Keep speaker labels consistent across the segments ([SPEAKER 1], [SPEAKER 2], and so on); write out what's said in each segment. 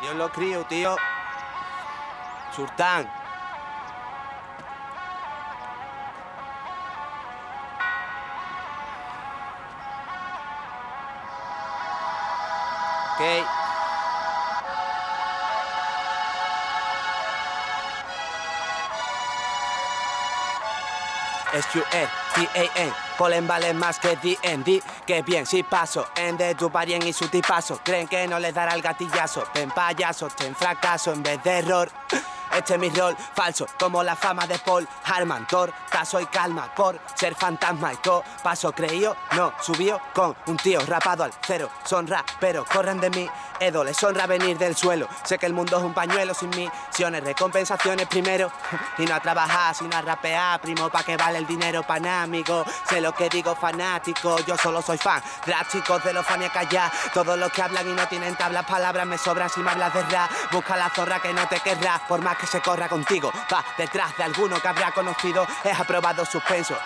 [SPEAKER 1] Dios lo crío, tío. Sultán. Ok. S-U-N-T-A-N Polen vale más que D&D Que bien, si paso En de tu parien y su tipazo Creen que no les dará el gatillazo. Ven payaso, ten fracaso en vez de error. Este es mi rol, falso, como la fama de Paul Harman. caso y calma por ser fantasma. Y co paso creído, no, subió con un tío rapado al cero. Son pero corren de mí, Edo, les honra venir del suelo. Sé que el mundo es un pañuelo sin misiones, recompensaciones primero. Y no a trabajar, sino a rapear, primo, pa' que vale el dinero panámico. Sé lo que digo, fanático, yo solo soy fan. Drásticos de los fan y callar. Todos los que hablan y no tienen tablas, palabras me sobran si me hablas de rap. Busca la zorra que no te querrá, por más que se corra contigo. Va detrás de alguno que habrá conocido, es aprobado suspenso.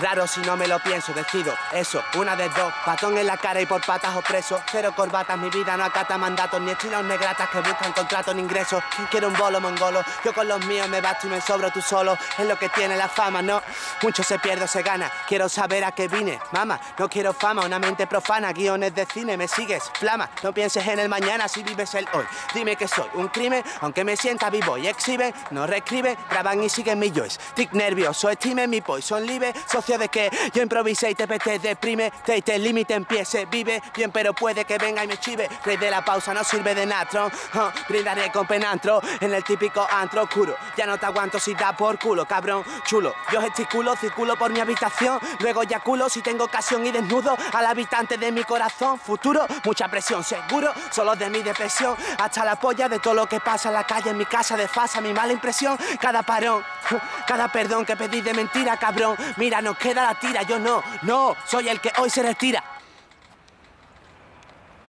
[SPEAKER 1] Raro si no me lo pienso, decido eso, una de dos, patón en la cara y por patas o preso, cero corbatas, mi vida no acata mandatos, ni estilos negratas que buscan contrato ni ingresos, quiero un bolo mongolo, yo con los míos me basto y me sobro tú solo, es lo que tiene la fama, no, mucho se pierde o se gana, quiero saber a qué vine, mama, no quiero fama, una mente profana, guiones de cine, me sigues, flama, no pienses en el mañana si vives el hoy, dime que soy un crimen, aunque me sienta vivo y exhiben, no reescriben, graban y siguen mi joys, tic nervioso, estime mi son libre, socio de que yo improvisé y te pete deprime, te el límite empiece, vive bien, pero puede que venga y me chive. Rey de la pausa no sirve de natro, brindaré con penantro en el típico antro oscuro. Ya no te aguanto si da por culo, cabrón, chulo. Yo gesticulo, circulo por mi habitación, luego culo si tengo ocasión y desnudo al habitante de mi corazón. Futuro, mucha presión, seguro, solo de mi depresión, hasta la polla de todo lo que pasa en la calle, en mi casa, de fasa mi mala impresión, cada parón, cada perdón que pedí de mentira, cabrón. Mira, nos queda la tira, yo no, no, soy el que hoy se retira.